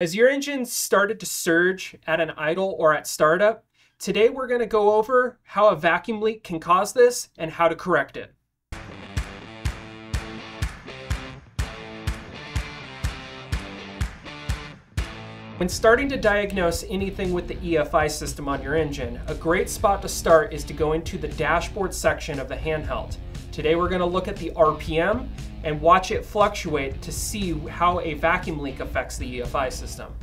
As your engine started to surge at an idle or at startup, today we're going to go over how a vacuum leak can cause this and how to correct it. When starting to diagnose anything with the EFI system on your engine, a great spot to start is to go into the dashboard section of the handheld. Today we're going to look at the RPM and watch it fluctuate to see how a vacuum leak affects the EFI system.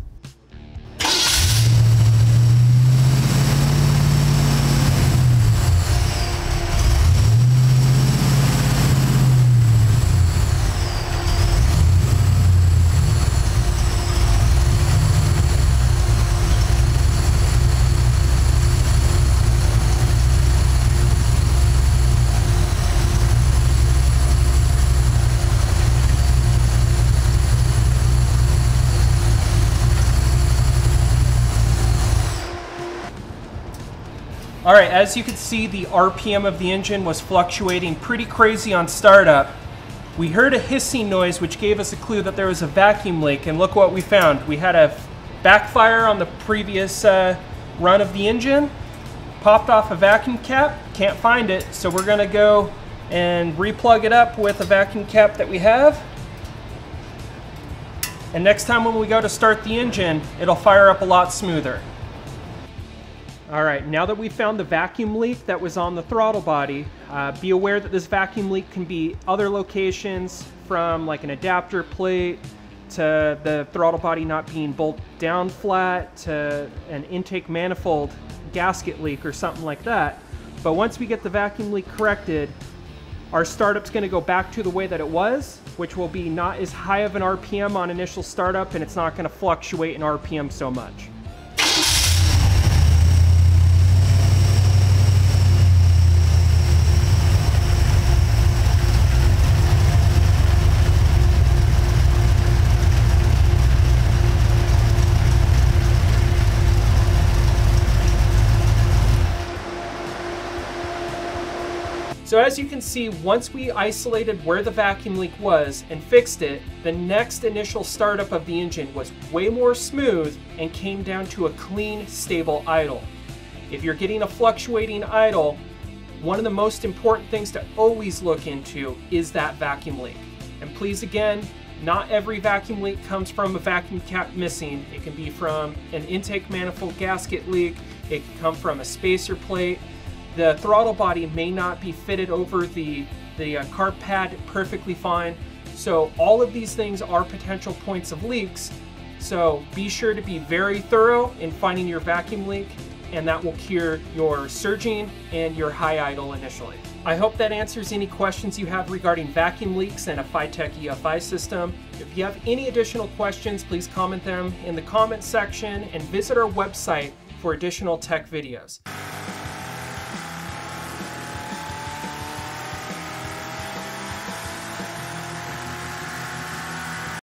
All right, as you can see, the RPM of the engine was fluctuating pretty crazy on startup. We heard a hissing noise which gave us a clue that there was a vacuum leak, and look what we found. We had a backfire on the previous uh, run of the engine, popped off a vacuum cap, can't find it, so we're gonna go and replug it up with a vacuum cap that we have. And next time when we go to start the engine, it'll fire up a lot smoother. All right, now that we've found the vacuum leak that was on the throttle body, uh, be aware that this vacuum leak can be other locations from like an adapter plate to the throttle body not being bolted down flat to an intake manifold gasket leak or something like that. But once we get the vacuum leak corrected, our startup's gonna go back to the way that it was, which will be not as high of an RPM on initial startup and it's not gonna fluctuate in RPM so much. So as you can see, once we isolated where the vacuum leak was and fixed it, the next initial startup of the engine was way more smooth and came down to a clean, stable idle. If you're getting a fluctuating idle, one of the most important things to always look into is that vacuum leak. And please again, not every vacuum leak comes from a vacuum cap missing. It can be from an intake manifold gasket leak, it can come from a spacer plate, the throttle body may not be fitted over the, the uh, carb pad perfectly fine. So all of these things are potential points of leaks. So be sure to be very thorough in finding your vacuum leak and that will cure your surging and your high idle initially. I hope that answers any questions you have regarding vacuum leaks and a FiTech EFI system. If you have any additional questions, please comment them in the comment section and visit our website for additional tech videos.